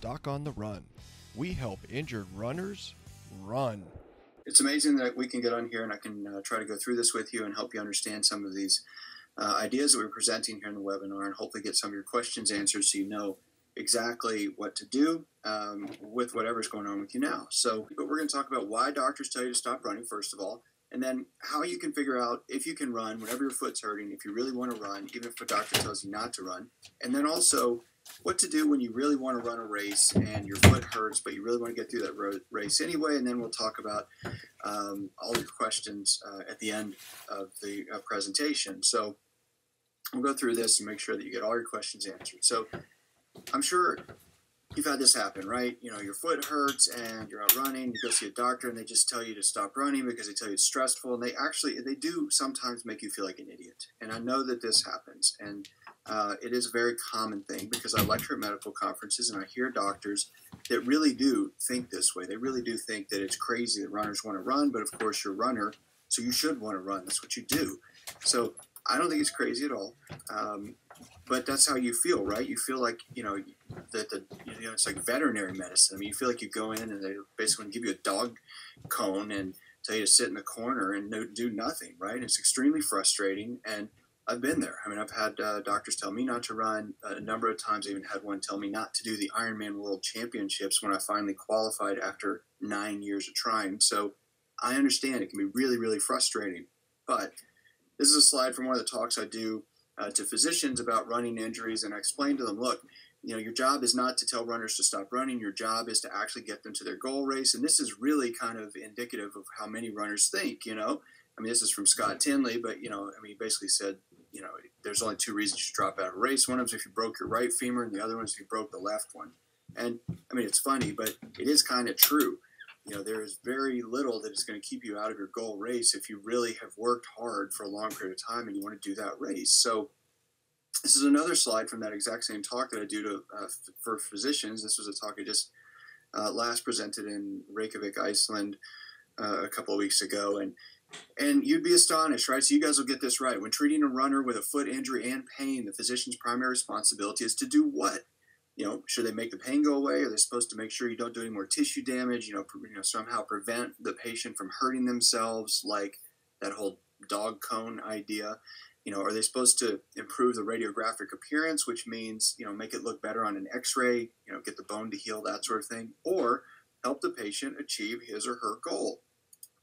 Doc on the Run. We help injured runners run. It's amazing that we can get on here and I can uh, try to go through this with you and help you understand some of these uh, ideas that we're presenting here in the webinar and hopefully get some of your questions answered so you know exactly what to do um, with whatever's going on with you now. So, but we're going to talk about why doctors tell you to stop running, first of all, and then how you can figure out if you can run whenever your foot's hurting, if you really want to run, even if a doctor tells you not to run, and then also what to do when you really want to run a race and your foot hurts, but you really want to get through that race anyway. And then we'll talk about um, all your questions uh, at the end of the uh, presentation. So we'll go through this and make sure that you get all your questions answered. So I'm sure you've had this happen, right? You know, your foot hurts and you're out running. You go see a doctor and they just tell you to stop running because they tell you it's stressful. And they actually, they do sometimes make you feel like an idiot. And I know that this happens. And uh, it is a very common thing because I lecture at medical conferences and I hear doctors that really do think this way. They really do think that it's crazy that runners want to run, but of course you're a runner, so you should want to run. That's what you do. So I don't think it's crazy at all. Um, but that's how you feel, right? You feel like you know that the you know it's like veterinary medicine. I mean, you feel like you go in and they basically give you a dog cone and tell you to sit in the corner and do nothing, right? It's extremely frustrating and I've been there. I mean, I've had uh, doctors tell me not to run a number of times. I even had one tell me not to do the Ironman World Championships when I finally qualified after nine years of trying. So I understand it can be really, really frustrating. But this is a slide from one of the talks I do uh, to physicians about running injuries, and I explain to them, look, you know, your job is not to tell runners to stop running. Your job is to actually get them to their goal race, and this is really kind of indicative of how many runners think. You know, I mean, this is from Scott Tinley, but you know, I mean, he basically said you know, there's only two reasons you drop out of a race. One of them is if you broke your right femur, and the other one is if you broke the left one. And I mean, it's funny, but it is kind of true. You know, there is very little that is going to keep you out of your goal race if you really have worked hard for a long period of time and you want to do that race. So, this is another slide from that exact same talk that I do to uh, for physicians. This was a talk I just uh, last presented in Reykjavik, Iceland, uh, a couple of weeks ago, and and you'd be astonished, right? So you guys will get this right. When treating a runner with a foot injury and pain, the physician's primary responsibility is to do what? You know, should they make the pain go away? Are they supposed to make sure you don't do any more tissue damage? You know, you know, somehow prevent the patient from hurting themselves, like that whole dog cone idea. You know, are they supposed to improve the radiographic appearance, which means you know make it look better on an X-ray? You know, get the bone to heal, that sort of thing, or help the patient achieve his or her goal?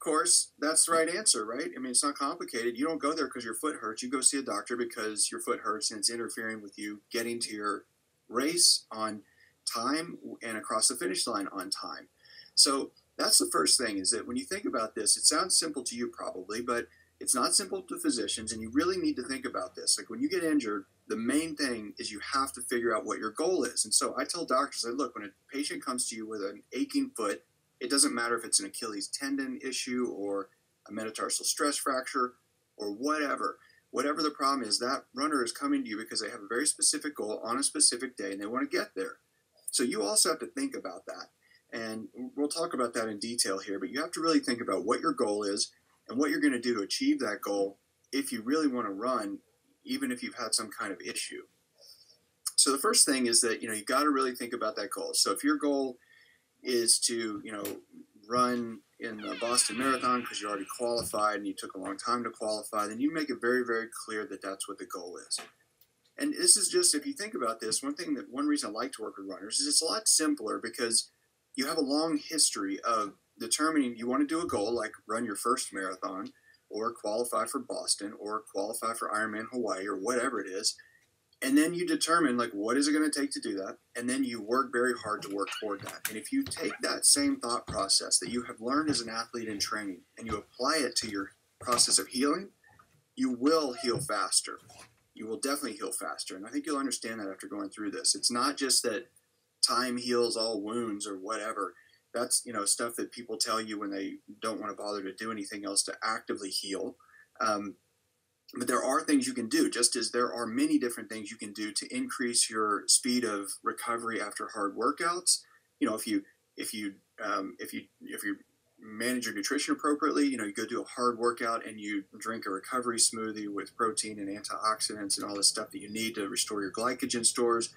Course, that's the right answer, right? I mean, it's not complicated. You don't go there because your foot hurts. You go see a doctor because your foot hurts and it's interfering with you getting to your race on time and across the finish line on time. So that's the first thing is that when you think about this, it sounds simple to you probably, but it's not simple to physicians, and you really need to think about this. Like when you get injured, the main thing is you have to figure out what your goal is. And so I tell doctors, I look, when a patient comes to you with an aching foot, it doesn't matter if it's an Achilles tendon issue or a metatarsal stress fracture or whatever. Whatever the problem is, that runner is coming to you because they have a very specific goal on a specific day and they want to get there. So you also have to think about that. And we'll talk about that in detail here, but you have to really think about what your goal is and what you're going to do to achieve that goal if you really want to run, even if you've had some kind of issue. So the first thing is that you know you got to really think about that goal. So if your goal is to you know run in the Boston Marathon because you already qualified and you took a long time to qualify, then you make it very very clear that that's what the goal is. And this is just if you think about this, one thing that one reason I like to work with runners is it's a lot simpler because you have a long history of determining you want to do a goal like run your first marathon or qualify for Boston or qualify for Ironman Hawaii or whatever it is and then you determine like what is it going to take to do that? And then you work very hard to work toward that. And if you take that same thought process that you have learned as an athlete in training and you apply it to your process of healing you will heal faster. You will definitely heal faster. And i think you'll understand that after going through this. It's not just that time heals all wounds or whatever. That's you know stuff that people tell you when they don't want to bother to do anything else to actively heal. Um, but there are things you can do, just as there are many different things you can do to increase your speed of recovery after hard workouts. You know, if you if you um, if you if you manage your nutrition appropriately, you know, you go do a hard workout and you drink a recovery smoothie with protein and antioxidants and all the stuff that you need to restore your glycogen stores.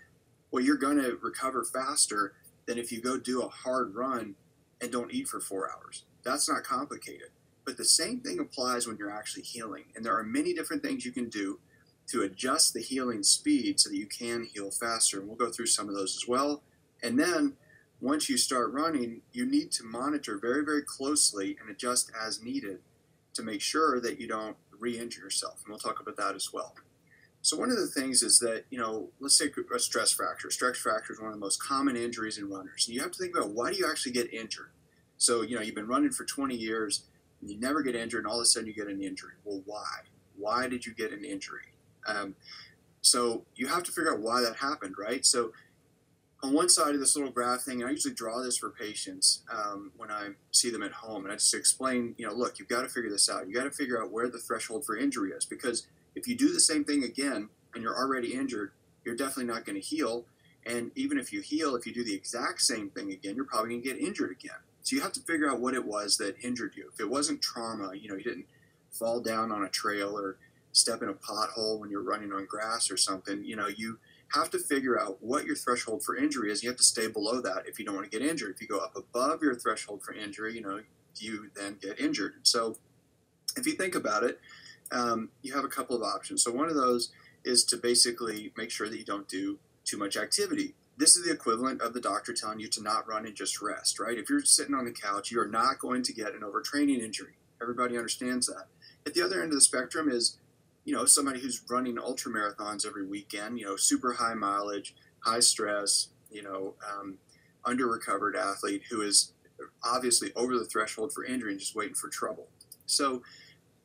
well, you're going to recover faster than if you go do a hard run and don't eat for four hours. That's not complicated. But the same thing applies when you're actually healing. And there are many different things you can do to adjust the healing speed so that you can heal faster. And we'll go through some of those as well. And then once you start running, you need to monitor very, very closely and adjust as needed to make sure that you don't re injure yourself. And we'll talk about that as well. So, one of the things is that, you know, let's take a stress fracture. Stress fracture is one of the most common injuries in runners. And you have to think about why do you actually get injured? So, you know, you've been running for 20 years and you never get injured, and all of a sudden you get an injury. Well, why? Why did you get an injury? Um, so, you have to figure out why that happened, right? So, on one side of this little graph thing, I usually draw this for patients um, when I see them at home, and I just explain, you know, look, you've got to figure this out. You got to figure out where the threshold for injury is, because if you do the same thing again and you're already injured, you're definitely not going to heal. And even if you heal, if you do the exact same thing again, you're probably going to get injured again. So you have to figure out what it was that injured you. If it wasn't trauma, you know, you didn't fall down on a trail or step in a pothole when you're running on grass or something, you know, you have to figure out what your threshold for injury is. You have to stay below that if you don't want to get injured. If you go up above your threshold for injury, you know, you then get injured. So if you think about it, um, you have a couple of options. So one of those is to basically make sure that you don't do too much activity. This is the equivalent of the doctor telling you to not run and just rest, right? If you're sitting on the couch, you are not going to get an overtraining injury. Everybody understands that. At the other end of the spectrum is you know, somebody who's running ultra marathons every weekend, you know, super high mileage, high stress, you know, um, under recovered athlete who is obviously over the threshold for injury and just waiting for trouble. So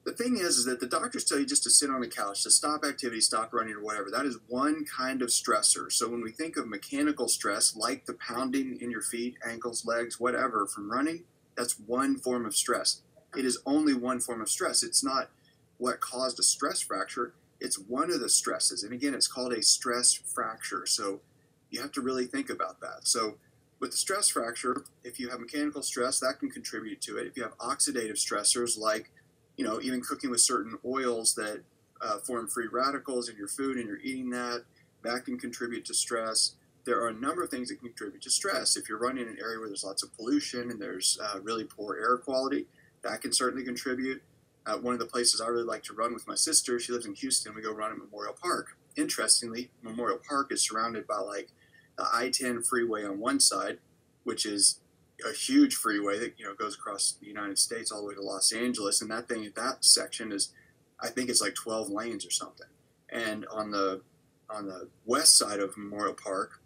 the thing is, is that the doctors tell you just to sit on the couch, to stop activity, stop running, or whatever. That is one kind of stressor. So when we think of mechanical stress, like the pounding in your feet, ankles, legs, whatever, from running, that's one form of stress. It is only one form of stress. It's not what caused a stress fracture. It's one of the stresses. And again, it's called a stress fracture. So you have to really think about that. So with the stress fracture, if you have mechanical stress, that can contribute to it. If you have oxidative stressors like, you know, even cooking with certain oils that uh, form free radicals in your food and you're eating that, that can contribute to stress. There are a number of things that contribute to stress. If you're running in an area where there's lots of pollution and there's uh, really poor air quality, that can certainly contribute uh, one of the places I really like to run with my sister. She lives in Houston. We go run at Memorial Park. Interestingly, Memorial Park is surrounded by like the I-10 freeway on one side, which is a huge freeway that you know goes across the United States all the way to Los Angeles, and that thing that section is, I think it's like 12 lanes or something. And on the on the west side of Memorial Park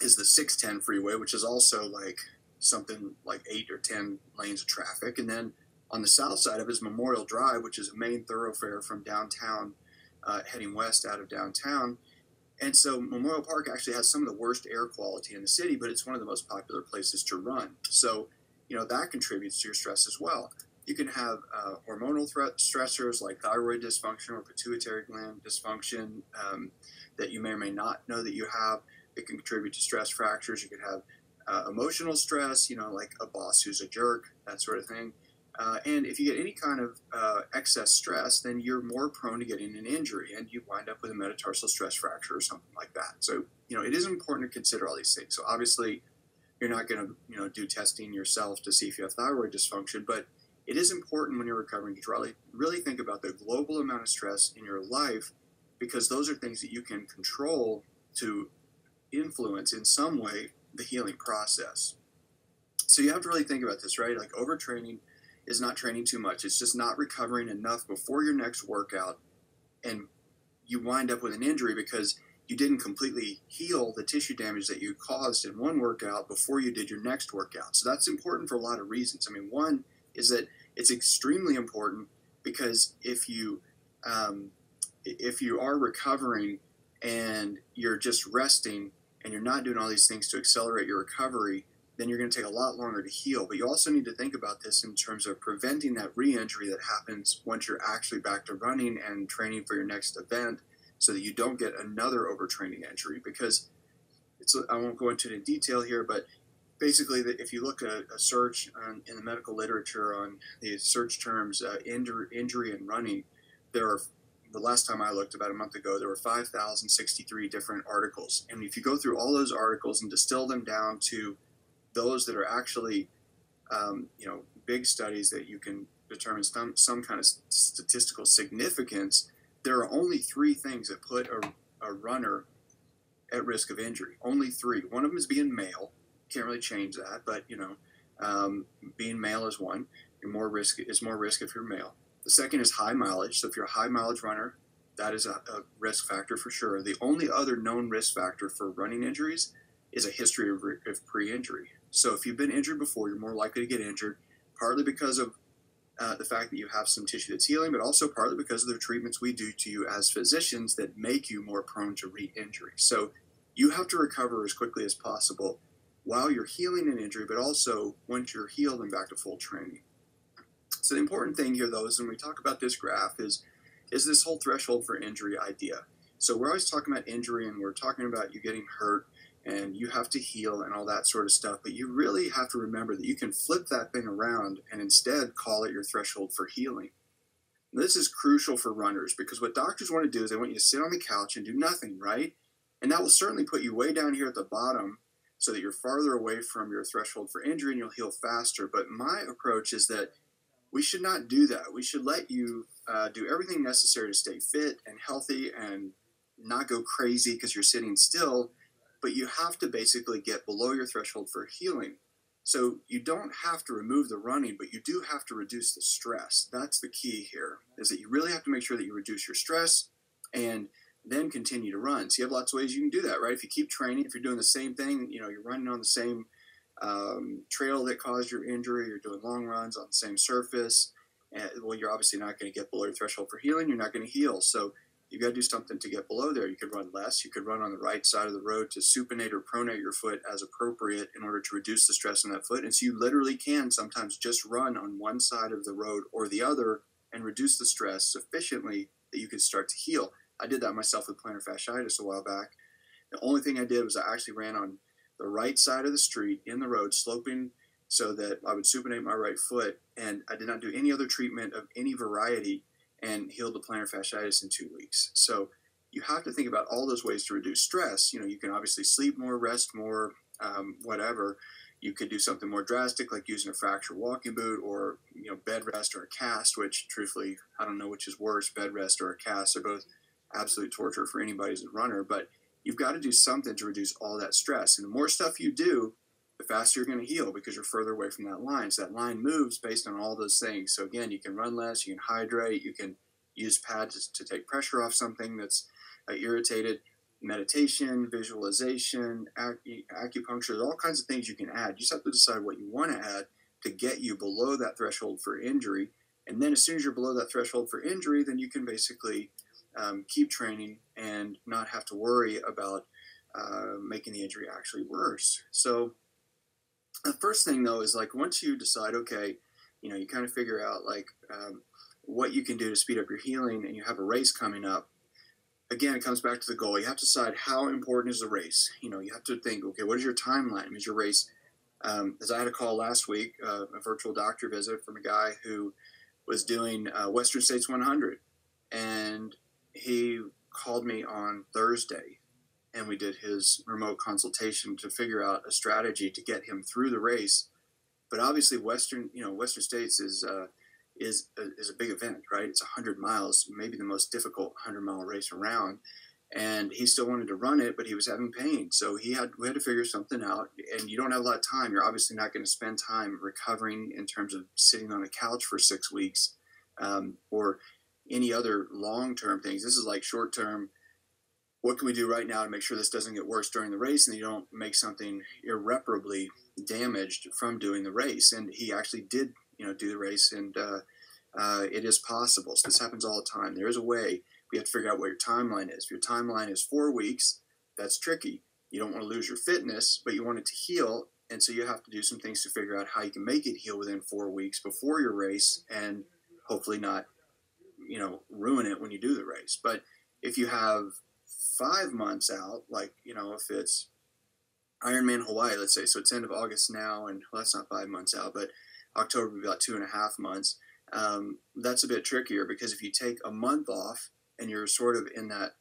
is the 610 freeway, which is also like something like eight or 10 lanes of traffic, and then on the south side of his Memorial Drive, which is a main thoroughfare from downtown, uh, heading west out of downtown. And so Memorial Park actually has some of the worst air quality in the city, but it's one of the most popular places to run. So, you know, that contributes to your stress as well. You can have uh, hormonal threat stressors like thyroid dysfunction or pituitary gland dysfunction um, that you may or may not know that you have. It can contribute to stress fractures. You could have uh, emotional stress, you know, like a boss who's a jerk, that sort of thing. Uh, and if you get any kind of uh, excess stress, then you're more prone to getting an injury and you wind up with a metatarsal stress fracture or something like that. So, you know, it is important to consider all these things. So, obviously, you're not going to, you know, do testing yourself to see if you have thyroid dysfunction, but it is important when you're recovering to really, really think about the global amount of stress in your life because those are things that you can control to influence in some way the healing process. So, you have to really think about this, right? Like overtraining is not training too much. It's just not recovering enough before your next workout, and you wind up with an injury because you didn't completely heal the tissue damage that you caused in one workout before you did your next workout. So that's important for a lot of reasons. I mean, one is that it's extremely important because if you um, if you are recovering and you're just resting and you're not doing all these things to accelerate your recovery, then you're going to take a lot longer to heal. But you also need to think about this in terms of preventing that re injury that happens once you're actually back to running and training for your next event so that you don't get another overtraining injury. Because it's, I won't go into it in detail here, but basically, if you look at a search on, in the medical literature on the search terms uh, injury, injury and running, there are the last time I looked about a month ago, there were 5,063 different articles. And if you go through all those articles and distill them down to those that are actually, um, you know, big studies that you can determine some, some kind of statistical significance, there are only three things that put a, a runner at risk of injury. Only three. One of them is being male. Can't really change that, but you know, um, being male is one. You're more risk is more risk if you're male. The second is high mileage. So if you're a high mileage runner, that is a, a risk factor for sure. The only other known risk factor for running injuries is a history of, of pre-injury. So if you've been injured before, you're more likely to get injured, partly because of uh, the fact that you have some tissue that's healing, but also partly because of the treatments we do to you as physicians that make you more prone to re-injury. So you have to recover as quickly as possible while you're healing an injury, but also once you're healed and back to full training. So the important thing here, though, is when we talk about this graph, is is this whole threshold for injury idea. So we're always talking about injury, and we're talking about you getting hurt, and you have to heal and all that sort of stuff. But you really have to remember that you can flip that thing around and instead call it your threshold for healing. This is crucial for runners because what doctors want to do is they want you to sit on the couch and do nothing, right? And that will certainly put you way down here at the bottom so that you're farther away from your threshold for injury and you'll heal faster. But my approach is that we should not do that. We should let you uh, do everything necessary to stay fit and healthy and not go crazy because you're sitting still. But you have to basically get below your threshold for healing. So you don't have to remove the running, but you do have to reduce the stress. That's the key here, is that you really have to make sure that you reduce your stress and then continue to run. So you have lots of ways you can do that, right? If you keep training, if you're doing the same thing, you know, you're running on the same um, trail that caused your injury, you're doing long runs on the same surface, and, well, you're obviously not going to get below your threshold for healing. You're not going to heal. So you got to do something to get below there. You could run less. You could run on the right side of the road to supinate or pronate your foot as appropriate in order to reduce the stress on that foot. And so you literally can sometimes just run on one side of the road or the other and reduce the stress sufficiently that you can start to heal. I did that myself with plantar fasciitis a while back. The only thing I did was I actually ran on the right side of the street in the road, sloping so that I would supinate my right foot. And I did not do any other treatment of any variety and healed the plantar fasciitis in two weeks. So you have to think about all those ways to reduce stress. You know, you can obviously sleep more, rest more, um, whatever. You could do something more drastic, like using a fracture walking boot, or you know, bed rest or a cast. Which, truthfully, I don't know which is worse, bed rest or a cast. They're both absolute torture for anybody as a runner. But you've got to do something to reduce all that stress. And the more stuff you do, the faster you're going to heal because you're further away from that line. So that line moves based on all those things. So again, you can run less, you can hydrate, you can use pads to take pressure off something that's uh, irritated. Meditation, visualization, ac- acupuncture, there's all kinds of things you can add. You just have to decide what you want to add to get you below that threshold for injury. And then as soon as you're below that threshold for injury, then you can basically um, keep training and not have to worry about uh, making the injury actually worse. So the first thing though is like once you decide, okay, you know, you kind of figure out like um, what you can do to speed up your healing, and you have a race coming up. Again, it comes back to the goal. You have to decide how important is the race. You know, you have to think, okay, what is your timeline? Is your race? Um, as I had a call last week, uh, a virtual doctor visit from a guy who was doing uh, Western States 100, and he called me on Thursday and we did his remote consultation to figure out a strategy to get him through the race. But obviously, Western, you know, Western States is uh, is a, is a big event, right? It's 100 miles, maybe the most difficult 100 mile race around. And he still wanted to run it, but he was having pain, so he had we had to figure something out. And you don't have a lot of time. You're obviously not going to spend time recovering in terms of sitting on a couch for six weeks, um, or any other long term things. This is like short term. What can we do right now to make sure this doesn't get worse during the race and you don't make something irreparably damaged from doing the race? And he actually did, you know, do the race, and uh, uh, it is possible. So this happens all the time. There is a way. We have to figure out what your timeline is. If your timeline is four weeks, that's tricky. You don't want to lose your fitness, but you want it to heal, and so you have to do some things to figure out how you can make it heal within four weeks before your race, and hopefully not you know ruin it when you do the race. But if you have five months out, like you know if it's Ironman Hawaii, let's say, so it's end of August now, and well, that's not five months out, but October would be about two and a half months. Um, that's a bit trickier because if you take a month off and you're sort of in that,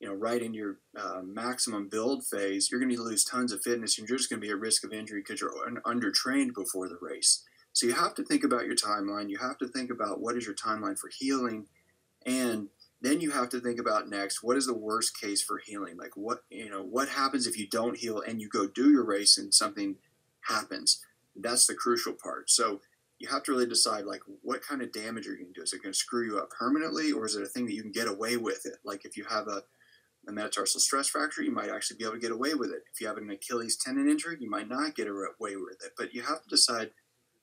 you know, right in your uh, maximum build phase, you're going to lose tons of fitness and you're just going to be at risk of injury because you're un- undertrained before the race. So you have to think about your timeline. You have to think about what is your timeline for healing, and then you have to think about next what is the worst case for healing? Like what you know what happens if you don't heal and you go do your race and something happens? That's the crucial part. So you have to really decide like what kind of damage are you going to do? Is it going to screw you up permanently or is it a thing that you can get away with it? Like if you have a, a metatarsal stress fracture you might actually be able to get away with it. If you have an achilles tendon injury you might not get away with it. But you have to decide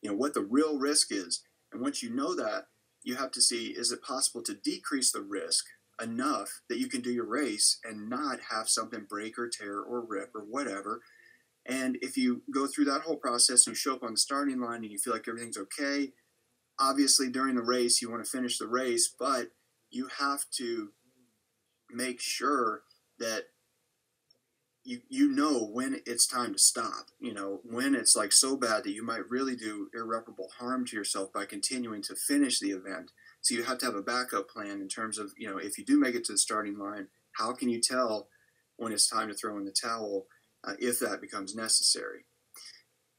you know what the real risk is. And once you know that you have to see is it possible to decrease the risk enough that you can do your race and not have something break or tear or rip or whatever. And if you go through that whole process and you show up on the starting line and you feel like everything's okay, obviously during the race you want to finish the race, but you have to make sure that you you know when it's time to stop. You know when it's like so bad that you might really do irreparable harm to yourself by continuing to finish the event. So you have to have a backup plan in terms of you know if you do make it to the starting line, how can you tell when it's time to throw in the towel uh, if that becomes necessary?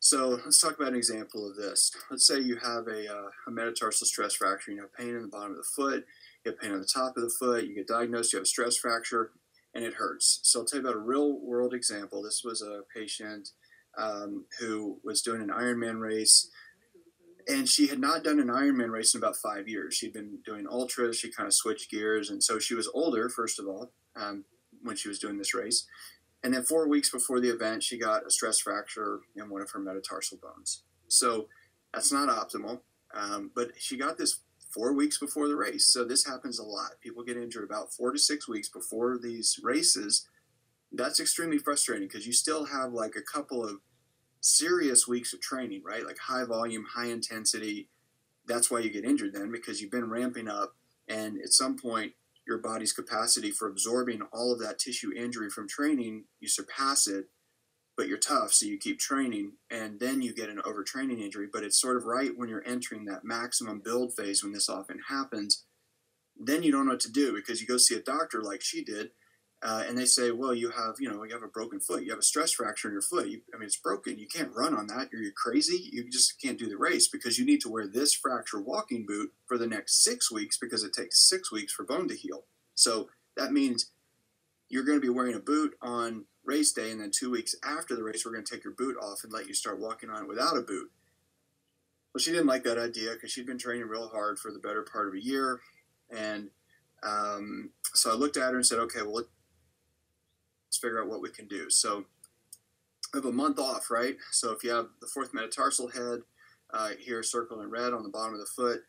So let's talk about an example of this. Let's say you have a, uh, a metatarsal stress fracture. You have pain in the bottom of the foot. You have pain on the top of the foot. You get diagnosed. You have a stress fracture and it hurts. So I'll tell you about a real world example. This was a patient um, who was doing an Ironman race, and she had not done an Ironman race in about five years. She'd been doing ultras. She kind of switched gears, and so she was older, first of all, um, when she was doing this race. And then four weeks before the event, she got a stress fracture in one of her metatarsal bones. So that's not optimal. Um, but she got this four weeks before the race. So this happens a lot. People get injured about four to six weeks before these races. That's extremely frustrating because you still have like a couple of serious weeks of training, right? Like high volume, high intensity. That's why you get injured then because you've been ramping up, and at some point, your body's capacity for absorbing all of that tissue injury from training, you surpass it, but you're tough, so you keep training, and then you get an overtraining injury. But it's sort of right when you're entering that maximum build phase when this often happens. Then you don't know what to do because you go see a doctor like she did, uh, and they say, "Well, you have, you know, you have a broken foot. You have a stress fracture in your foot. You, I mean, it's broken. You can't run on that. You're, you're crazy. You just can't do the race because you need to wear this fracture walking boot for the next six weeks because it takes six weeks for bone to heal. So that means you're going to be wearing a boot on race day, and then two weeks after the race, we're going to take your boot off and let you start walking on it without a boot. Well, she didn't like that idea because she'd been training real hard for the better part of a year, and um, so I looked at her and said, "Okay, well, let's figure out what we can do." So I have a month off, right? So if you have the fourth metatarsal head uh, here circled in red on the bottom of the foot,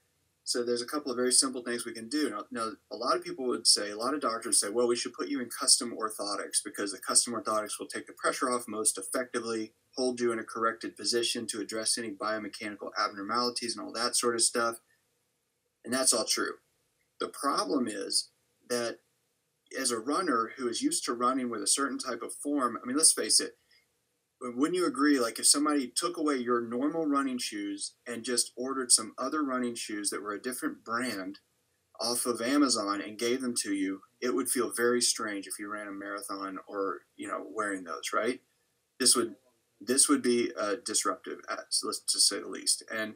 so there's a couple of very simple things we can do. Now, a lot of people would say, a lot of doctors say, well, we should put you in custom orthotics because the custom orthotics will take the pressure off most effectively, hold you in a corrected position to address any biomechanical abnormalities and all that sort of stuff. And that's all true. The problem is that as a runner who is used to running with a certain type of form, I mean, let's face it, wouldn't you agree like if somebody took away your normal running shoes and just ordered some other running shoes that were a different brand off of Amazon and gave them to you it would feel very strange if you ran a marathon or you know wearing those right? This would this would be uh, disruptive let's just say the least. And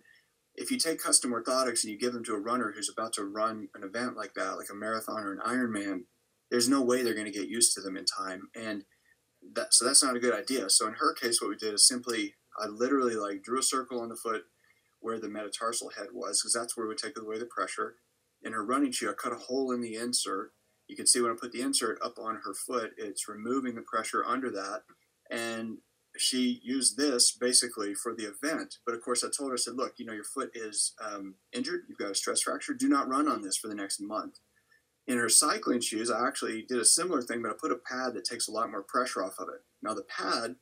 if you take custom orthotics and you give them to a runner who's about to run an event like that like a marathon or an ironman there's no way they're going to get used to them in time. And that so that's not a good idea. So in her case, what we did is simply I literally like drew a circle on the foot where the metatarsal head was because that's where we take away the pressure. In her running shoe, I cut a hole in the insert. You can see when I put the insert up on her foot, it's removing the pressure under that. And she used this basically for the event. But of course, I told her, I said, look, you know, your foot is um, injured. You've got a stress fracture. Do not run on this for the next month. In her cycling shoes, I actually did a similar thing, but I put a pad that takes a lot more pressure off of it. Now, the pad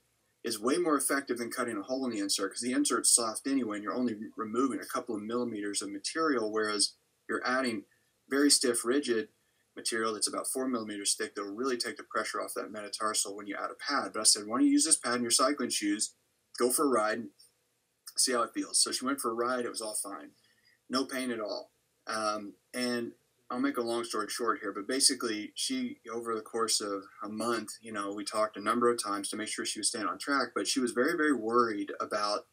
is way more effective than cutting a hole in the insert because the insert's soft anyway, and you're only removing a couple of millimeters of material, whereas you're adding very stiff, rigid material that's about four millimeters thick that will really take the pressure off that metatarsal when you add a pad. But I said, why don't you use this pad in your cycling shoes? Go for a ride, and see how it feels. So she went for a ride. It was all fine, no pain at all. Um, and I'll make a long story short here, but basically, she over the course of a month, you know, we talked a number of times to make sure she was staying on track, but she was very, very worried about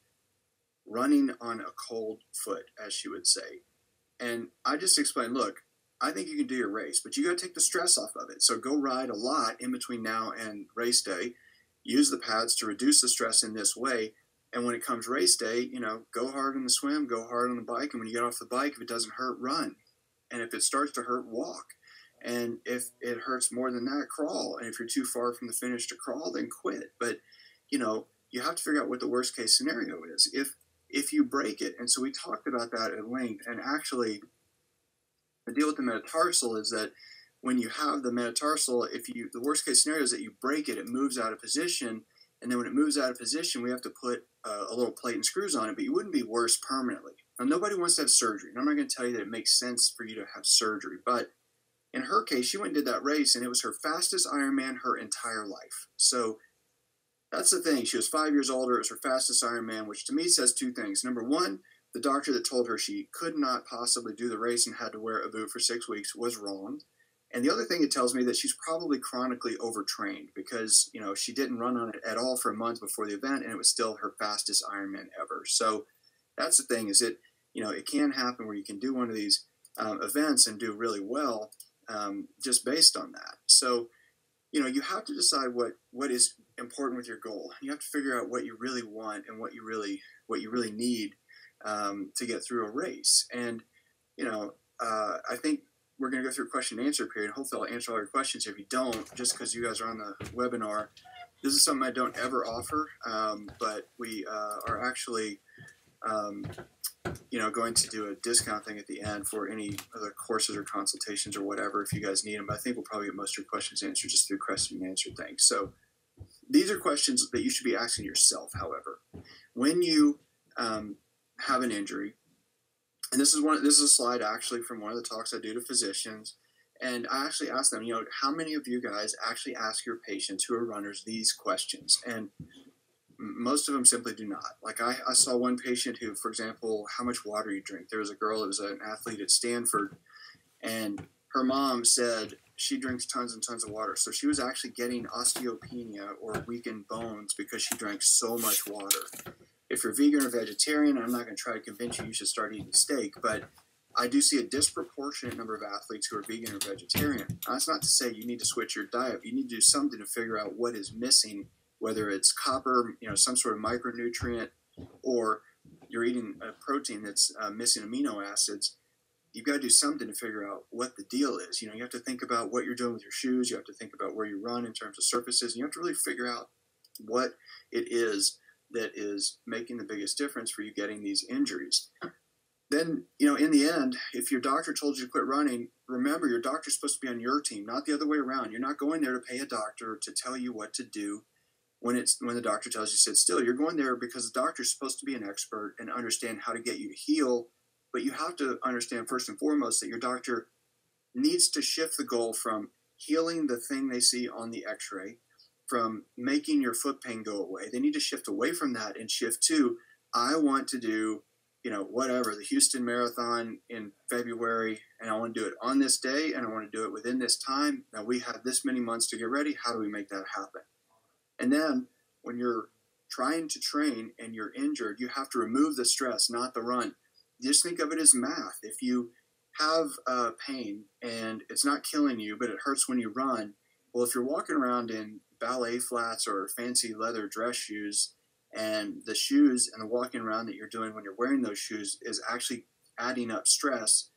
running on a cold foot, as she would say. And I just explained, look, I think you can do your race, but you got to take the stress off of it. So go ride a lot in between now and race day. Use the pads to reduce the stress in this way. And when it comes race day, you know, go hard on the swim, go hard on the bike. And when you get off the bike, if it doesn't hurt, run. And if it starts to hurt, walk. And if it hurts more than that, crawl. And if you're too far from the finish to crawl, then quit. But, you know, you have to figure out what the worst case scenario is. If if you break it, and so we talked about that at length, and actually the deal with the metatarsal is that when you have the metatarsal, if you the worst case scenario is that you break it, it moves out of position, and then when it moves out of position, we have to put a, a little plate and screws on it. But you wouldn't be worse permanently. Now, nobody wants to have surgery. And I'm not going to tell you that it makes sense for you to have surgery, but in her case, she went and did that race, and it was her fastest Ironman her entire life. So that's the thing. She was five years older. It was her fastest Ironman, which to me says two things. Number one, the doctor that told her she could not possibly do the race and had to wear a boot for six weeks was wrong. And the other thing it tells me that she's probably chronically overtrained because you know she didn't run on it at all for a month before the event, and it was still her fastest Ironman ever. So that's the thing is it you know it can happen where you can do one of these um, events and do really well um, just based on that. So you know you have to decide what what is important with your goal. You have to figure out what you really want and what you really what you really need um, to get through a race. And you know, uh, I think we're going to go through a question and answer period. Hopefully, I'll answer all your questions. If you don't, just because you guys are on the webinar, this is something I don't ever offer, um, but we uh, are actually. Um, you know, going to do a discount thing at the end for any other courses or consultations or whatever if you guys need them. But I think we'll probably get most of your questions answered just through question and answer things. So these are questions that you should be asking yourself, however. When you um, have an injury, and this is one this is a slide actually from one of the talks I do to physicians. And I actually ask them, you know, how many of you guys actually ask your patients who are runners these questions? And most of them simply do not. Like I, I saw one patient who, for example, how much water you drink. There was a girl that was an athlete at Stanford, and her mom said she drinks tons and tons of water. So she was actually getting osteopenia or weakened bones because she drank so much water. If you're vegan or vegetarian, I'm not going to try to convince you you should start eating steak, but I do see a disproportionate number of athletes who are vegan or vegetarian. Now, that's not to say you need to switch your diet. You need to do something to figure out what is missing, whether it's copper, you know, some sort of micronutrient, or you're eating a protein that's uh, missing amino acids you've got to do something to figure out what the deal is. You know, you have to think about what you're doing with your shoes. You have to think about where you run in terms of surfaces. And you have to really figure out what it is that is making the biggest difference for you getting these injuries. Then, you know, in the end, if your doctor told you to quit running, remember your doctor's supposed to be on your team, not the other way around. You're not going there to pay a doctor to tell you what to do when it's when the doctor tells you sit still. You're going there because the doctor's supposed to be an expert and understand how to get you to heal but you have to understand first and foremost that your doctor needs to shift the goal from healing the thing they see on the x ray, from making your foot pain go away. They need to shift away from that and shift to, I want to do, you know, whatever, the Houston Marathon in February, and I want to do it on this day, and I want to do it within this time. Now we have this many months to get ready. How do we make that happen? And then when you're trying to train and you're injured, you have to remove the stress, not the run just think of it as math. If you have uh, pain and it's not killing you, but it hurts when you run, well, if you're walking around in ballet flats or fancy leather dress shoes, and the shoes and the walking around that you're doing when you're wearing those shoes is actually adding up stress,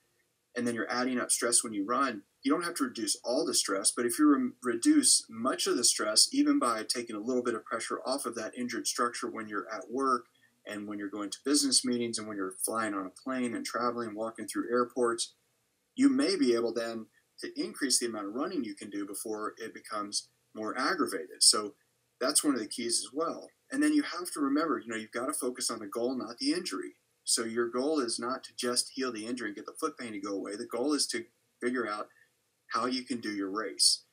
and then you're adding up stress when you run, you don't have to reduce all the stress, but if you re- reduce much of the stress, even by taking a little bit of pressure off of that injured structure when you're at work and when you're going to business meetings and when you're flying on a plane and traveling, walking through airports, you may be able then to increase the amount of running you can do before it becomes more aggravated. So that's one of the keys as well. And then you have to remember, you know, you've got to focus on the goal, not the injury. So your goal is not to just heal the injury and get the foot pain to go away. The goal is to figure out how you can do your race.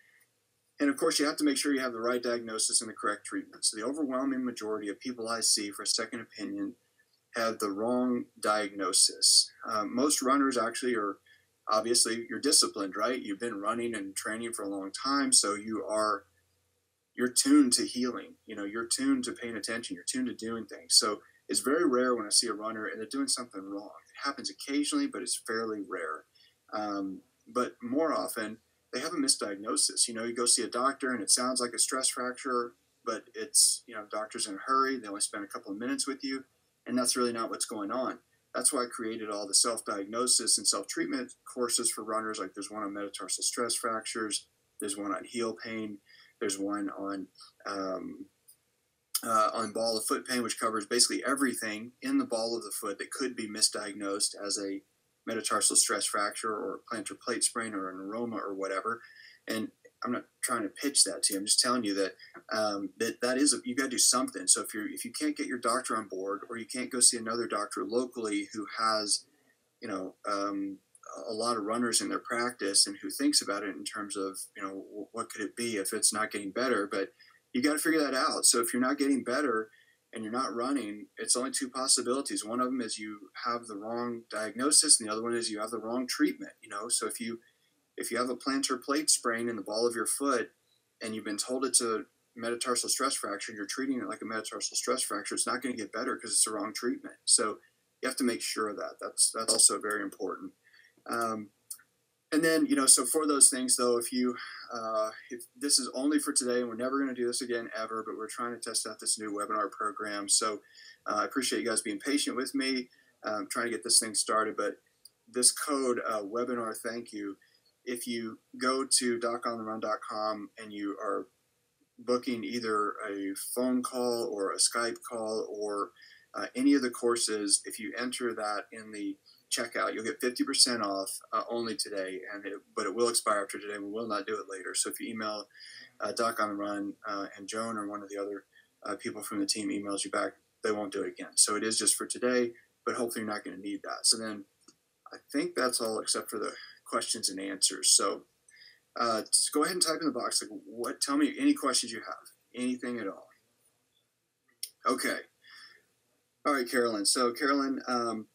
And of course, you have to make sure you have the right diagnosis and the correct treatment. So, the overwhelming majority of people I see for a second opinion have the wrong diagnosis. Um, most runners actually are obviously you're disciplined, right? You've been running and training for a long time, so you are you're tuned to healing. You know, you're tuned to paying attention. You're tuned to doing things. So it's very rare when I see a runner and they're doing something wrong. It happens occasionally, but it's fairly rare. Um, but more often, they have a misdiagnosis. You know, you go see a doctor and it sounds like a stress fracture, but it's you know, doctor's in a hurry. They only spend a couple of minutes with you, and that's really not what's going on. That's why I created all the self-diagnosis and self-treatment courses for runners. Like there's one on metatarsal stress fractures, there's one on heel pain, there's one on um, uh, on ball of foot pain, which covers basically everything in the ball of the foot that could be misdiagnosed as a metatarsal stress fracture or a plantar plate sprain or an neuroma or whatever. And I'm not trying to pitch that to you. I'm just telling you that um, that that is a, you got to do something. So if you if you can't get your doctor on board, or you can't go see another doctor locally who has, you know, um, a lot of runners in their practice and who thinks about it in terms of you know what could it be if it's not getting better, but you got to figure that out. So if you're not getting better and you're not running, it's only two possibilities. One of them is you have the wrong diagnosis, and the other one is you have the wrong treatment. You know, so if you if you have a plantar plate sprain in the ball of your foot and you've been told it's a metatarsal stress fracture and you're treating it like a metatarsal stress fracture, it's not going to get better because it's the wrong treatment. So you have to make sure of that. That's that's also very important. Um, and then you know, so for those things though, if you uh, if this is only for today, and we're never going to do this again ever, but we're trying to test out this new webinar program. So uh, I appreciate you guys being patient with me, um, trying to get this thing started. But this code uh, webinar thank you if you go to docontherun.com and you are booking either a phone call or a Skype call or uh, any of the courses, if you enter that in the checkout, you'll get 50% off uh, only today, and it, but it will expire after today. We will not do it later. So if you email uh, Doc on the Run uh, and Joan or one of the other uh, people from the team emails you back, they won't do it again. So it is just for today, but hopefully you're not going to need that. So then I think that's all except for the questions and answers. So uh, go ahead and type in the box like what. Tell me any questions you have, anything at all. Okay. All right, Carolyn. So Carolyn, um,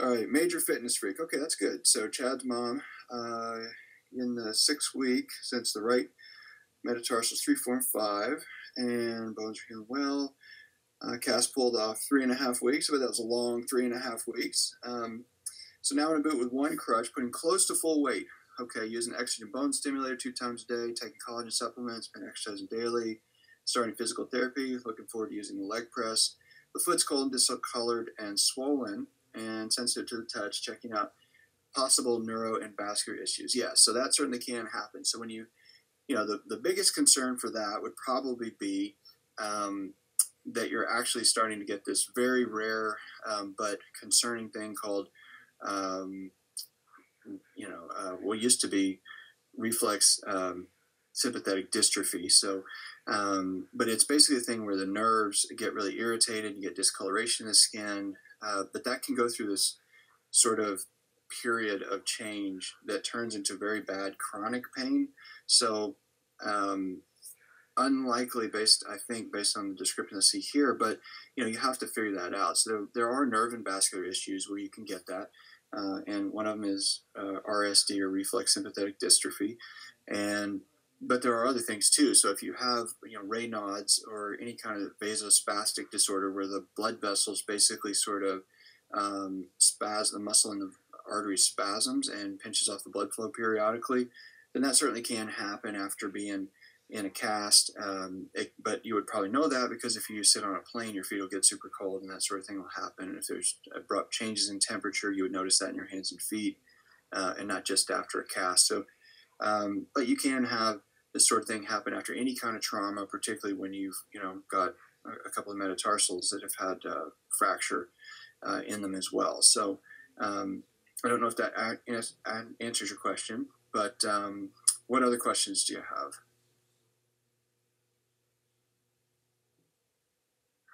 all right, major fitness freak. Okay, that's good. So Chad's mom, uh, in the sixth week since the right metatarsals three, four, and five, and bones are healing well. Uh, cast pulled off three and a half weeks, but that was a long three and a half weeks. Um, so now in a boot with one crutch, putting close to full weight. Okay, using Exogen bone stimulator two times a day, taking collagen supplements, been exercising daily, starting physical therapy, looking forward to using the leg press. The foot's cold and discolored and swollen and sensitive to the touch, checking out possible neuro and vascular issues. Yes, so that certainly can happen. So when you, you know, the, the biggest concern for that would probably be um, that you're actually starting to get this very rare um, but concerning thing called um, you know, uh, what used to be reflex um, sympathetic dystrophy. So, um, but it's basically a thing where the nerves get really irritated, you get discoloration in the skin, uh, but that can go through this sort of period of change that turns into very bad chronic pain. So, um, unlikely based, I think, based on the description I see here, but you know, you have to figure that out. So there, there are nerve and vascular issues where you can get that uh, and one of them is uh, RSD or reflex sympathetic dystrophy, and but there are other things too. So if you have you know Raynaud's or any kind of vasospastic disorder where the blood vessels basically sort of um, spasm, the muscle in the artery spasms and pinches off the blood flow periodically, then that certainly can happen after being in a cast. Um, it, but you would probably know that because if you sit on a plane, your feet will get super cold and that sort of thing will happen. And if there's abrupt changes in temperature, you would notice that in your hands and feet uh, and not just after a cast. So, um, but you can have this sort of thing happen after any kind of trauma, particularly when you've, you know, got a, couple of metatarsals that have had uh, fracture uh, in them as well. So, um, I don't know if that answers your question, but um, what other questions do you have?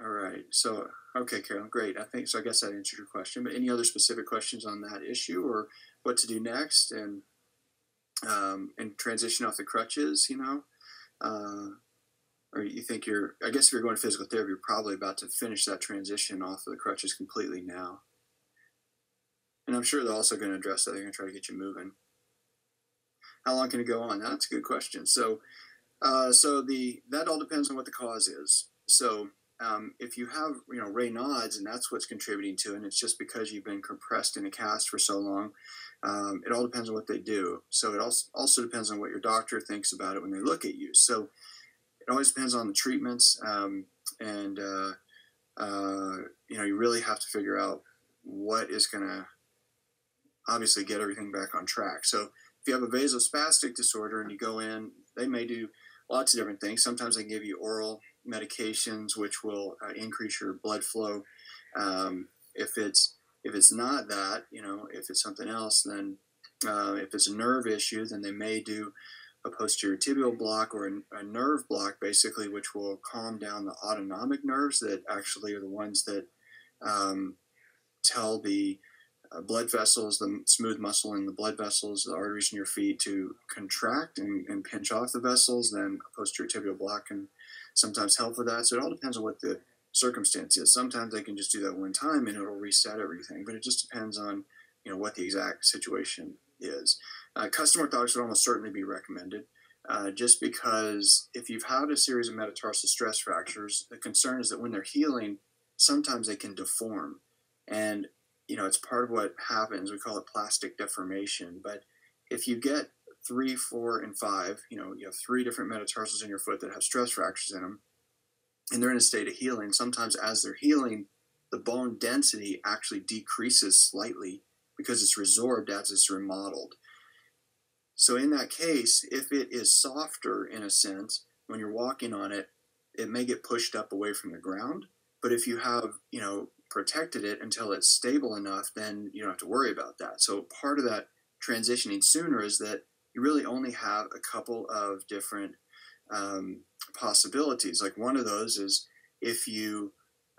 All right. So, okay, Carolyn, great. I think so. I guess that answered your question. But any other specific questions on that issue or what to do next and um, and transition off the crutches? You know, uh, or you think you're? I guess if you're going to physical therapy, you're probably about to finish that transition off of the crutches completely now. And I'm sure they're also going to address that. They're going to try to get you moving. How long can it go on? That's a good question. So, uh, so the that all depends on what the cause is. So, um, if you have you know Raynaud's and that's what's contributing to it, and it's just because you've been compressed in a cast for so long, um, it all depends on what they do. So it also also depends on what your doctor thinks about it when they look at you. So it always depends on the treatments, um, and uh, uh, you know you really have to figure out what is going to obviously get everything back on track. So if you have a vasospastic disorder and you go in, they may do lots of different things. Sometimes they can give you oral medications, which will uh, increase your blood flow. Um, if it's if it's not that, you know, if it's something else, then uh, if it's a nerve issue, then they may do a posterior tibial block or a, a, nerve block, basically, which will calm down the autonomic nerves that actually are the ones that um, tell the uh, blood vessels, the smooth muscle in the blood vessels, the arteries in your feet to contract and, and pinch off the vessels. Then a posterior tibial block can sometimes help with that. So it all depends on what the circumstance is. Sometimes they can just do that one time and it'll reset everything, but it just depends on you know what the exact situation is. Uh, custom orthotics would almost certainly be recommended. Uh, just because if you've had a series of metatarsal stress fractures, the concern is that when they're healing, sometimes they can deform. And, you know, it's part of what happens. We call it plastic deformation. But if you get three, four, and five, you know, you have three different metatarsals in your foot that have stress fractures in them, and they're in a state of healing. Sometimes as they're healing, the bone density actually decreases slightly because it's resorbed as it's remodeled. So in that case, if it is softer in a sense, when you're walking on it, it may get pushed up away from the ground. But if you have, you know, protected it until it's stable enough, then you don't have to worry about that. So part of that transitioning sooner is that you really only have a couple of different um, possibilities. Like one of those is if you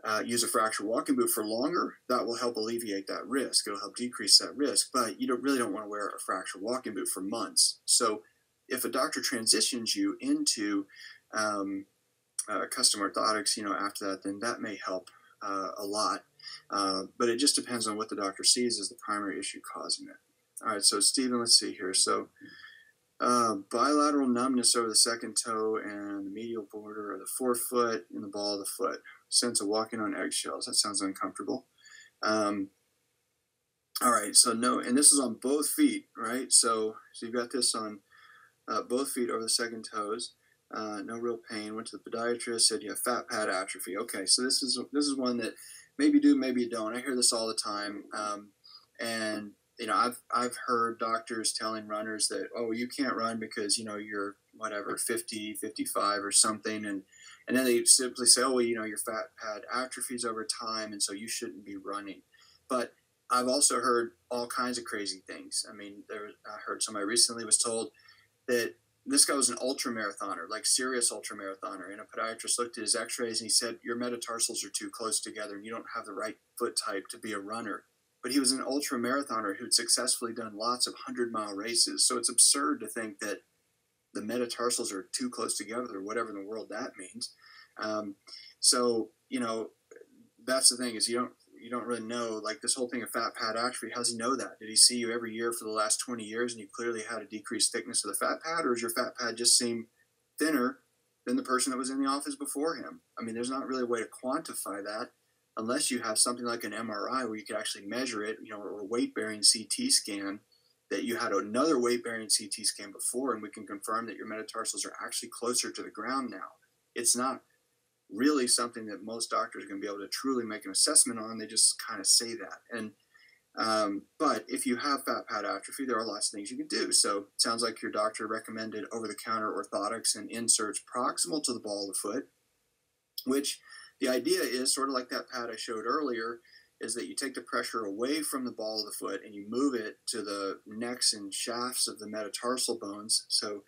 uh, use a fracture walking boot for longer, that will help alleviate that risk. It'll help decrease that risk, but you don't really don't want to wear a fracture walking boot for months. So, if a doctor transitions you into um, uh, custom orthotics, you know, after that, then that may help uh, a lot. Uh, but it just depends on what the doctor sees as the primary issue causing it. All right, so Stephen, let's see here. So, uh, bilateral numbness over the second toe and the medial border of the forefoot and the ball of the foot sense of walking on eggshells. That sounds uncomfortable. Um, all right, so no, and this is on both feet, right? So, so you've got this on uh, both feet over the second toes. Uh, no real pain. Went to the podiatrist. Said you have fat pad atrophy. Okay, so this is this is one that maybe you do, maybe you don't. I hear this all the time, um, and you know I've I've heard doctors telling runners that oh you can't run because you know you're whatever 50, 55 or something, and and then they simply say, oh, well, you know, your fat pad atrophies over time, and so you shouldn't be running. But I've also heard all kinds of crazy things. I mean, there, I heard somebody recently was told that this guy was an ultra marathoner, like serious ultra marathoner, and a podiatrist looked at his X-rays and he said, "Your metatarsals are too close together, and you don't have the right foot type to be a runner." But he was an ultra marathoner who'd successfully done lots of hundred mile races, so it's absurd to think that the metatarsals are too close together, or whatever in the world that means. Um, so you know, that's the thing is you don't you don't really know like this whole thing of fat pad atrophy. How does he know that? Did he see you every year for the last twenty years, and you clearly had a decreased thickness of the fat pad, or does your fat pad just seem thinner than the person that was in the office before him? I mean, there's not really a way to quantify that unless you have something like an MRI where you could actually measure it, you know, or a weight bearing CT scan that you had another weight bearing CT scan before, and we can confirm that your metatarsals are actually closer to the ground now. It's not really something that most doctors are going to be able to truly make an assessment on. They just kind of say that. And um, but if you have fat pad atrophy, there are lots of things you can do. So it sounds like your doctor recommended over the counter orthotics and inserts proximal to the ball of the foot, which the idea is sort of like that pad I showed earlier is that you take the pressure away from the ball of the foot and you move it to the necks and shafts of the metatarsal bones. So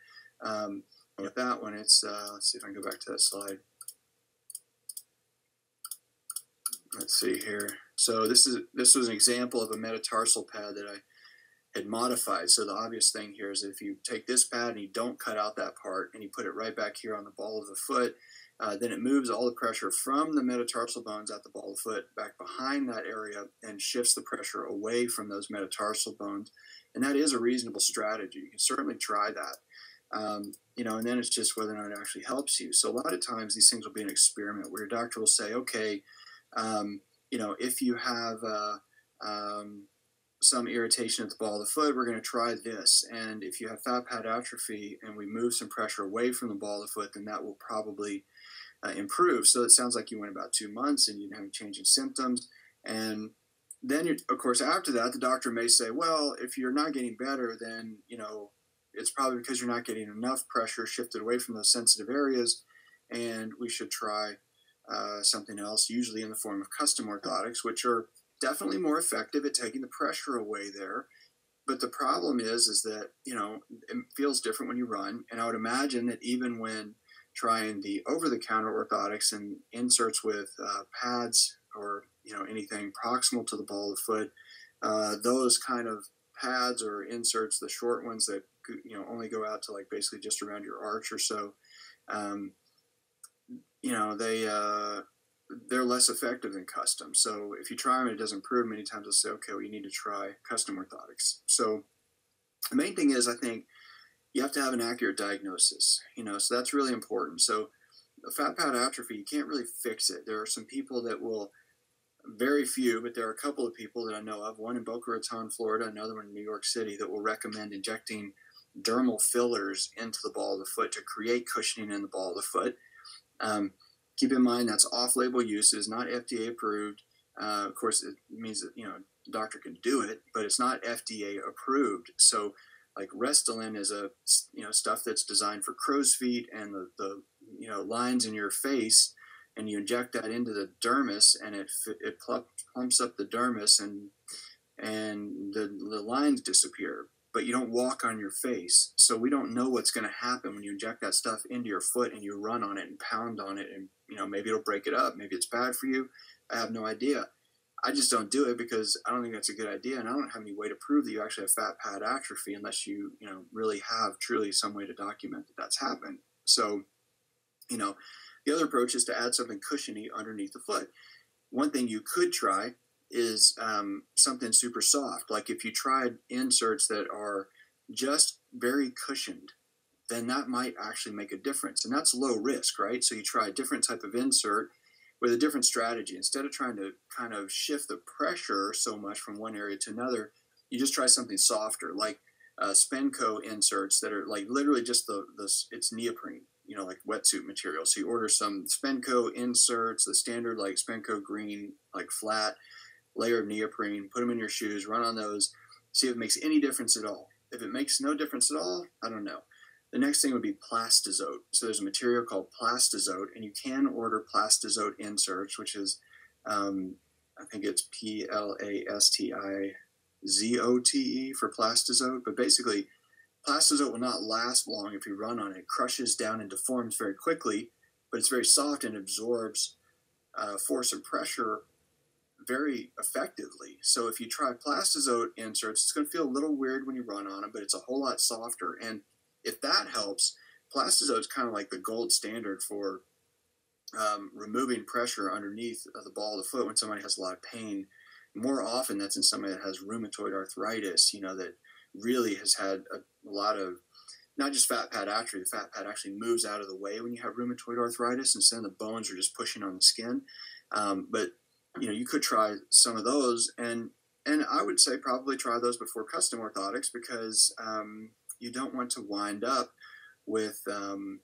um, with that one, it's, uh, let's see if I can go back to that slide. Let's see here. So this is this was an example of a metatarsal pad that I had modified. So the obvious thing here is if you take this pad and you don't cut out that part and you put it right back here on the ball of the foot, uh, then it moves all the pressure from the metatarsal bones at the ball of the foot back behind that area and shifts the pressure away from those metatarsal bones. And that is a reasonable strategy. You can certainly try that. Um, you know, and then it's just whether or not it actually helps you. So a lot of times these things will be an experiment where your doctor will say, okay, um, you know, if you have uh, um, some irritation at the ball of the foot, we're going to try this. And if you have fat pad atrophy and we move some pressure away from the ball of the foot, then that will probably uh, improve. So it sounds like you went about two months and you didn't have any change in symptoms. And then, of course, after that, the doctor may say, well, if you're not getting better, then, you know, it's probably because you're not getting enough pressure shifted away from those sensitive areas. And we should try uh, something else, usually in the form of custom orthotics, which are definitely more effective at taking the pressure away there. But the problem is, is that you know it feels different when you run, and I would imagine that even when trying the over-the-counter orthotics and inserts with uh, pads or you know anything proximal to the ball of the foot, uh, those kind of pads or inserts, the short ones that you know only go out to like basically just around your arch or so, um, you know they uh, they're less effective than custom. So if you try them and it doesn't improve, many times they'll say, okay, well, you need to try custom orthotics. So the main thing is, I think you have to have an accurate diagnosis, you know, so that's really important. So fat pad atrophy, you can't really fix it. There are some people that will, very few, but there are a couple of people that I know of, one in Boca Raton, Florida, another one in New York City, that will recommend injecting dermal fillers into the ball of the foot to create cushioning in the ball of the foot. Um, keep in mind that's off-label use. It is not FDA approved. Uh, of course, it means that you know doctor can do it, but it's not FDA approved. So, like Restylane is a you know stuff that's designed for crow's feet and the, the you know lines in your face, and you inject that into the dermis, and it it plumps up the dermis, and and the the lines disappear but you don't walk on your face. So we don't know what's going to happen when you inject that stuff into your foot and you run on it and pound on it and you know maybe it'll break it up, maybe it's bad for you. I have no idea. I just don't do it because I don't think that's a good idea and I don't have any way to prove that you actually have fat pad atrophy unless you, you know, really have truly some way to document that that's happened. So, you know, the other approach is to add something cushiony underneath the foot. One thing you could try is um, something super soft. Like if you tried inserts that are just very cushioned, then that might actually make a difference. And that's low risk, right? So you try a different type of insert with a different strategy. Instead of trying to kind of shift the pressure so much from one area to another, you just try something softer, like uh, Spenco inserts that are like literally just the, the it's neoprene, you know, like wetsuit material. So you order some Spenco inserts, the standard like Spenco green, like flat, layer of neoprene, put them in your shoes, run on those, see if it makes any difference at all. If it makes no difference at all, I don't know. The next thing would be plastizote. So there's a material called plastizote, and you can order plastizote inserts, which is, um, I think it's P L A S T I Z O T E for plastizote. But basically, plastizote will not last long if you run on it. It crushes down and deforms very quickly, but it's very soft and absorbs uh, force and pressure very effectively. So if you try plastizote inserts, it's going to feel a little weird when you run on them, but it's a whole lot softer. And if that helps, plastizote is kind of like the gold standard for um, removing pressure underneath the ball of the foot when somebody has a lot of pain. More often, that's in somebody that has rheumatoid arthritis, you know, that really has had a, a lot of not just fat pad atrophy. The fat pad actually moves out of the way when you have rheumatoid arthritis, instead the bones are just pushing on the skin. Um, but you know, you could try some of those, and and I would say probably try those before custom orthotics because um, you don't want to wind up with um,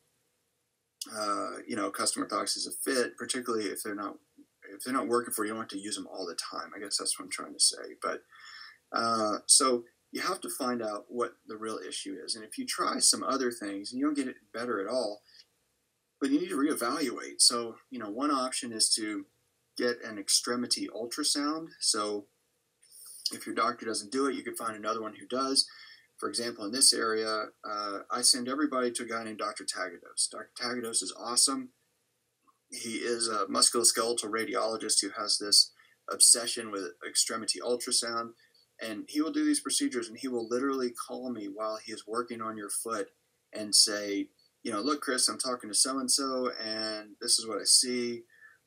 uh, you know custom orthotics as a fit, particularly if they're not if they're not working for you. You don't want to use them all the time. I guess that's what I'm trying to say. But uh, so you have to find out what the real issue is, and if you try some other things and you don't get it better at all, but you need to reevaluate. So you know, one option is to get an extremity ultrasound. So if your doctor doesn't do it, you can find another one who does. For example, in this area, uh, I send everybody to a guy named Dr. Tagados. Dr. Tagados is awesome. He is a musculoskeletal radiologist who has this obsession with extremity ultrasound. And he will do these procedures and he will literally call me while he is working on your foot and say, you know, look, Chris, I'm talking to so and so, and this is what I see.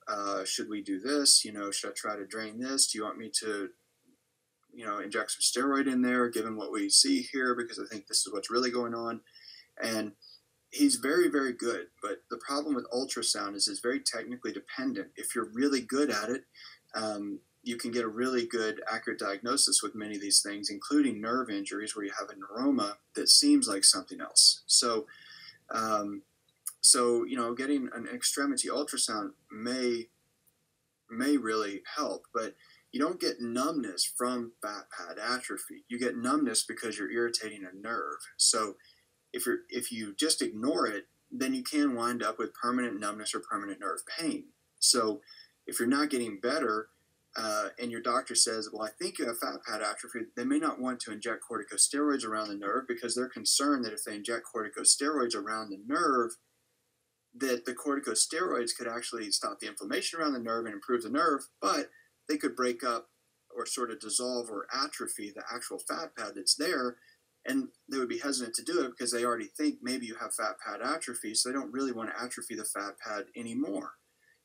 Uh, should we do this? You know, should I try to drain this? Do you want me to, you know, inject some steroid in there, given what we see here? Because I think this is what's really going on. And he's very, very good. But the problem with ultrasound is it's very technically dependent. If you're really good at it, um, you can get a really good, accurate diagnosis with many of these things, including nerve injuries where you have a neuroma that seems like something else. So, um, so you know, getting an extremity ultrasound may may really help, but you don't get numbness from fat pad atrophy. You get numbness because you're irritating a nerve. So if you're if you just ignore it, then you can wind up with permanent numbness or permanent nerve pain. So if you're not getting better, uh, and your doctor says, well, I think you have fat pad atrophy, they may not want to inject corticosteroids around the nerve because they're concerned that if they inject corticosteroids around the nerve, that the corticosteroids could actually stop the inflammation around the nerve and improve the nerve, but they could break up or sort of dissolve or atrophy the actual fat pad that's there. And they would be hesitant to do it because they already think maybe you have fat pad atrophy, so they don't really want to atrophy the fat pad anymore.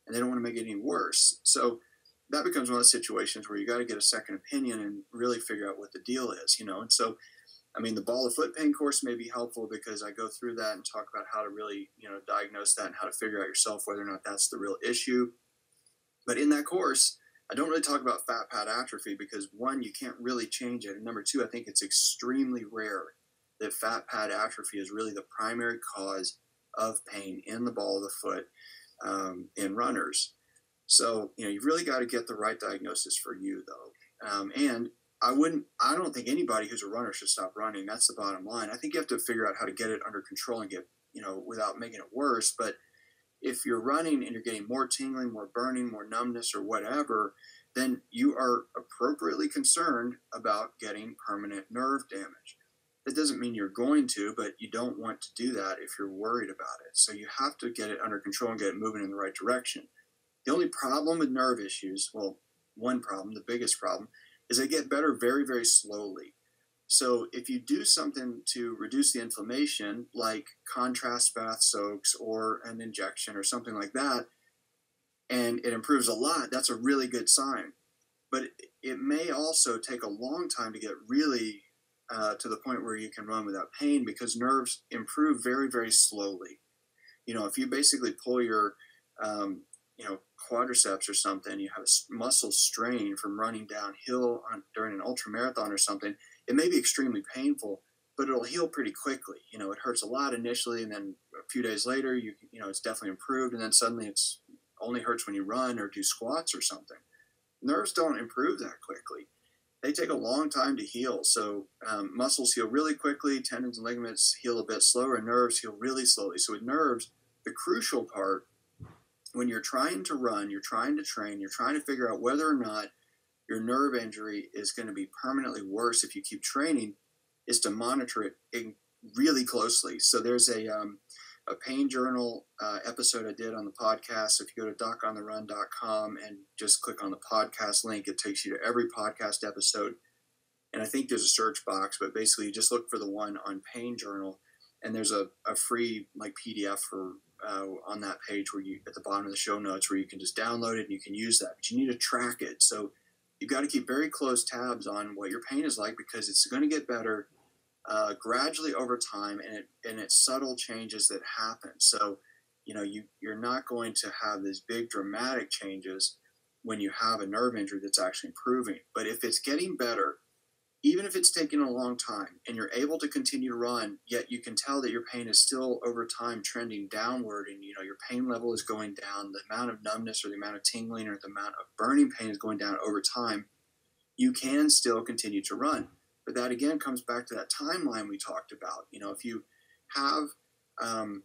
And they don't want to make it any worse. So that becomes one of those situations where you got to get a second opinion and really figure out what the deal is, you know. And so, I mean, the ball of foot pain course may be helpful because I go through that and talk about how to really, you know, diagnose that and how to figure out yourself whether or not that's the real issue. But in that course, I don't really talk about fat pad atrophy because one, you can't really change it, and number two, I think it's extremely rare that fat pad atrophy is really the primary cause of pain in the ball of the foot um, in runners. So, you know, you've really got to get the right diagnosis for you, though. Um, and I wouldn't, I don't think anybody who's a runner should stop running. That's the bottom line. I think you have to figure out how to get it under control and get, you know, without making it worse. But if you're running and you're getting more tingling, more burning, more numbness, or whatever, then you are appropriately concerned about getting permanent nerve damage. That doesn't mean you're going to, but you don't want to do that if you're worried about it. So you have to get it under control and get it moving in the right direction. The only problem with nerve issues, well, one problem, the biggest problem, is they get better very, very slowly. So if you do something to reduce the inflammation, like contrast bath soaks or an injection or something like that, and it improves a lot, that's a really good sign. But it may also take a long time to get really uh, to the point where you can run without pain because nerves improve very, very slowly. You know, if you basically pull your um, you know quadriceps or something, you have a muscle strain from running downhill on, during an ultra marathon or something, it may be extremely painful, but it'll heal pretty quickly. You know, it hurts a lot initially, and then a few days later, you you know it's definitely improved, and then suddenly it's only hurts when you run or do squats or something. Nerves don't improve that quickly. They take a long time to heal. So um, muscles heal really quickly, tendons and ligaments heal a bit slower, and nerves heal really slowly. So with nerves, the crucial part when you're trying to run, you're trying to train, you're trying to figure out whether or not your nerve injury is going to be permanently worse if you keep training, is to monitor it really closely. So there's a um, a pain journal uh, episode I did on the podcast. So if you go to docontherun.com and just click on the podcast link, it takes you to every podcast episode. And I think there's a search box, but basically you just look for the one on pain journal, and there's a, a free like PDF for uh, on that page where you at the bottom of the show notes where you can just download it and you can use that. But you need to track it. So you've got to keep very close tabs on what your pain is like because it's going to get better uh, gradually over time, and it and it's subtle changes that happen. So you know you you're not going to have these big dramatic changes when you have a nerve injury that's actually improving. But if it's getting better even if it's taken a long time and you're able to continue to run, yet you can tell that your pain is still over time trending downward and you know your pain level is going down, the amount of numbness or the amount of tingling or the amount of burning pain is going down over time, you can still continue to run. But that again comes back to that timeline we talked about. You know, if you have um,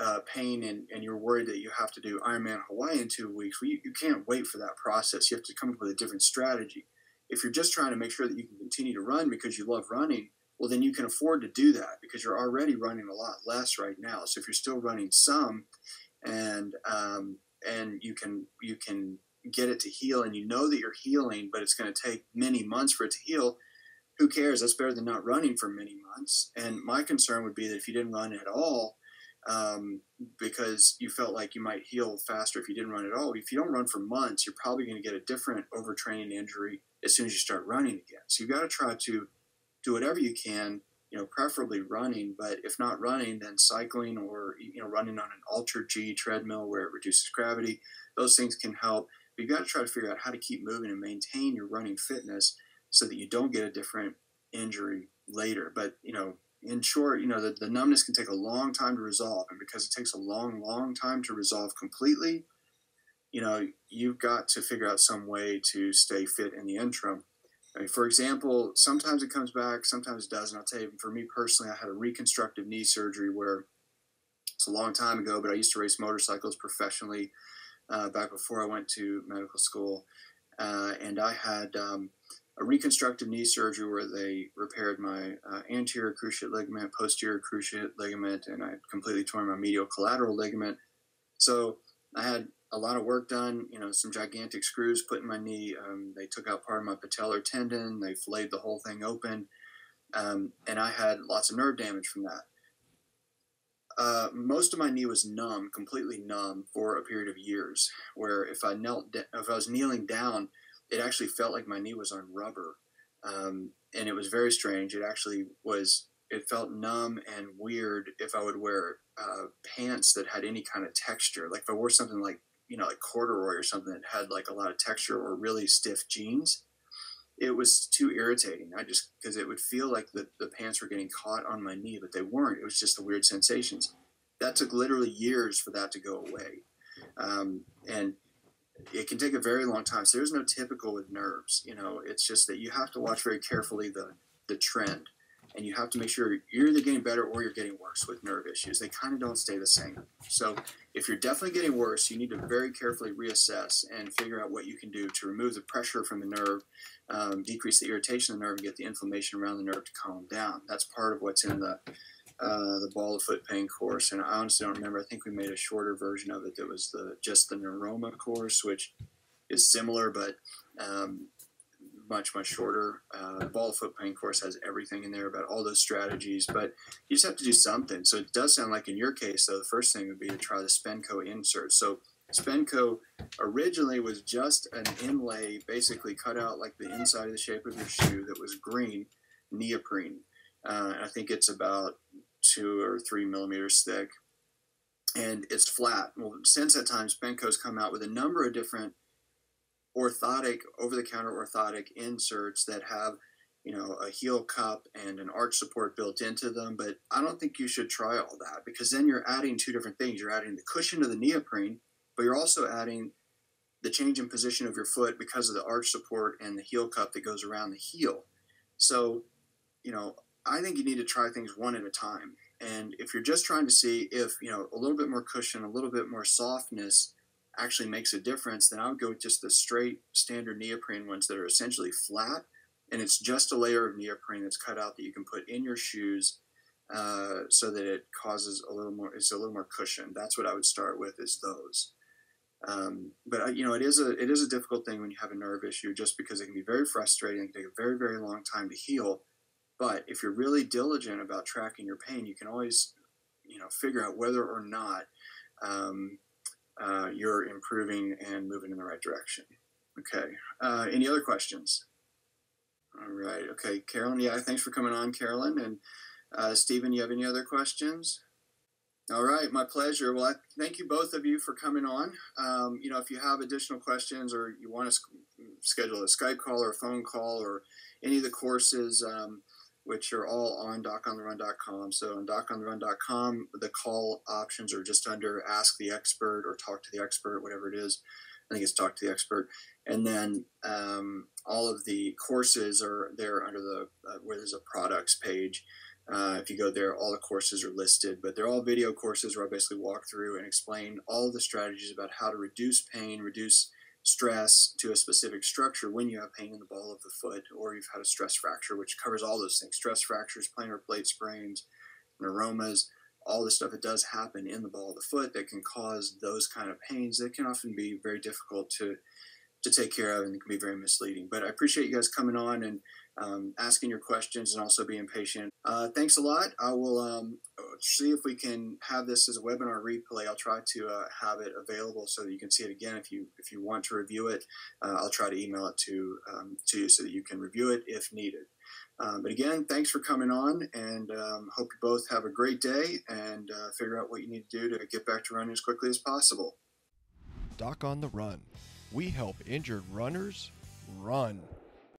uh, pain and, and you're worried that you have to do Ironman Hawaii in two weeks, well, you, you can't wait for that process. You have to come up with a different strategy if you're just trying to make sure that you can continue to run because you love running, well, then you can afford to do that because you're already running a lot less right now. So if you're still running some, and um, and you can you can get it to heal, and you know that you're healing, but it's going to take many months for it to heal. Who cares? That's better than not running for many months. And my concern would be that if you didn't run at all, um, because you felt like you might heal faster if you didn't run at all. If you don't run for months, you're probably going to get a different overtraining injury as soon as you start running again. So you've got to try to do whatever you can, you know, preferably running, but if not running, then cycling or, you know, running on an AlterG treadmill where it reduces gravity. Those things can help. But you've got to try to figure out how to keep moving and maintain your running fitness so that you don't get a different injury later. But, you know, in short, you know, the, the numbness can take a long time to resolve. And because it takes a long, long time to resolve completely, you know, you've got to figure out some way to stay fit in the interim. I mean, for example, sometimes it comes back, sometimes it doesn't. I'll tell you, for me personally, I had a reconstructive knee surgery where it's a long time ago, but I used to race motorcycles professionally uh, back before I went to medical school. Uh, and I had um, a reconstructive knee surgery where they repaired my uh, anterior cruciate ligament, posterior cruciate ligament, and I completely torn my medial collateral ligament. So I had a lot of work done, you know, some gigantic screws put in my knee. Um, they took out part of my patellar tendon, they flayed the whole thing open, um, and I had lots of nerve damage from that. Uh, most of my knee was numb, completely numb for a period of years. Where if I knelt, if I was kneeling down, it actually felt like my knee was on rubber, um, and it was very strange. It actually was. It felt numb and weird if I would wear uh, pants that had any kind of texture. Like if I wore something like you know like corduroy or something that had like a lot of texture or really stiff jeans, it was too irritating. I just because it would feel like the, the pants were getting caught on my knee, but they weren't. It was just the weird sensations. That took literally years for that to go away. Um, and it can take a very long time. So there's no typical with nerves. You know, it's just that you have to watch very carefully the the trend, and you have to make sure you're either getting better or you're getting worse with nerve issues. They kind of don't stay the same. So if you're definitely getting worse, you need to very carefully reassess and figure out what you can do to remove the pressure from the nerve, um, decrease the irritation of the nerve, and get the inflammation around the nerve to calm down. That's part of what's in the uh, the ball of foot pain course, and I honestly don't remember. I think we made a shorter version of it that was the just the neuroma course, which is similar but um, much much shorter. Uh, ball foot pain course has everything in there about all those strategies, but you just have to do something. So it does sound like in your case, though, the first thing would be to try the Spenco insert. So Spenco originally was just an inlay, basically cut out like the inside of the shape of your shoe that was green neoprene. Uh, I think it's about two or three millimeters thick, and it's flat. Well, since that time, Spenco's come out with a number of different orthotic, over-the-counter orthotic inserts that have, you know, a heel cup and an arch support built into them. But I don't think you should try all that because then you're adding two different things. You're adding the cushion to the neoprene, but you're also adding the change in position of your foot because of the arch support and the heel cup that goes around the heel. So, you know, I think you need to try things one at a time. And if you're just trying to see if, you know, a little bit more cushion, a little bit more softness actually makes a difference, then I would go with just the straight standard neoprene ones that are essentially flat. And it's just a layer of neoprene that's cut out that you can put in your shoes uh, so that it causes a little more, it's a little more cushion. That's what I would start with is those. Um, but uh, you know, it is a it is a difficult thing when you have a nerve issue, just because it can be very frustrating. Take a very very long time to heal, but if you're really diligent about tracking your pain, you can always, you know, figure out whether or not um, uh, you're improving and moving in the right direction. Okay. Uh, any other questions? All right. Okay, Carolyn. Yeah, thanks for coming on, Carolyn. And uh, Stephen, you have any other questions? All right, my pleasure. Well, I thank you both of you for coming on. Um, you know, if you have additional questions or you want to schedule a Skype call or a phone call or any of the courses, um, which are all on docontherun.com. So on docontherun.com, the call options are just under Ask the Expert or Talk to the Expert, whatever it is. I think it's Talk to the Expert. And then um, all of the courses are there under the uh, where there's a products page. Uh, if you go there, all the courses are listed, but they're all video courses where I basically walk through and explain all the strategies about how to reduce pain, reduce stress to a specific structure when you have pain in the ball of the foot or you've had a stress fracture, which covers all those things stress fractures, plantar plate sprains, neuromas, all this stuff that does happen in the ball of the foot that can cause those kind of pains that can often be very difficult to to take care of and can be very misleading. But I appreciate you guys coming on and um, asking your questions and also being patient. Uh, thanks a lot. I will um, see if we can have this as a webinar replay. I'll try to uh, have it available so that you can see it again if you if you want to review it. Uh, I'll try to email it to um, to you so that you can review it if needed. Um, but again, thanks for coming on, and um, hope you both have a great day and uh, figure out what you need to do to get back to running as quickly as possible. Doc on the Run. We help injured runners run.